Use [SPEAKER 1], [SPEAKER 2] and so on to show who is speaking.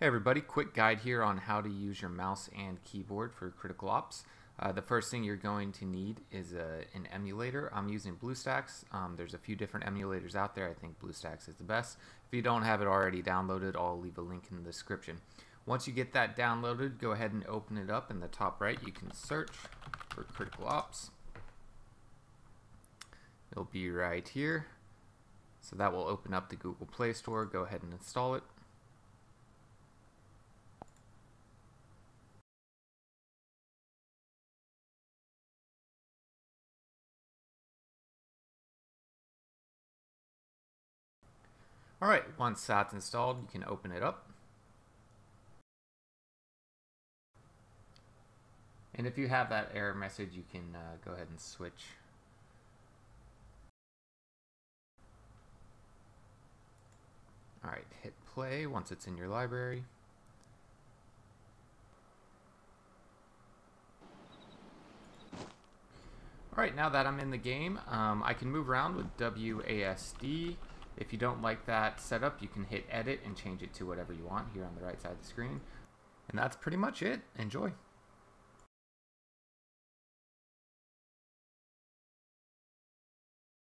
[SPEAKER 1] Hey everybody, quick guide here on how to use your mouse and keyboard for Critical Ops. Uh, the first thing you're going to need is a, an emulator. I'm using BlueStacks. Um, there's a few different emulators out there. I think BlueStacks is the best. If you don't have it already downloaded, I'll leave a link in the description. Once you get that downloaded, go ahead and open it up. In the top right, you can search for Critical Ops. It'll be right here. So that will open up the Google Play Store. Go ahead and install it. Alright, once that's installed, you can open it up. And if you have that error message, you can uh, go ahead and switch. Alright, hit play once it's in your library. Alright, now that I'm in the game, um, I can move around with WASD. If you don't like that setup, you can hit edit and change it to whatever you want here on the right side of the screen. And that's pretty much it. Enjoy.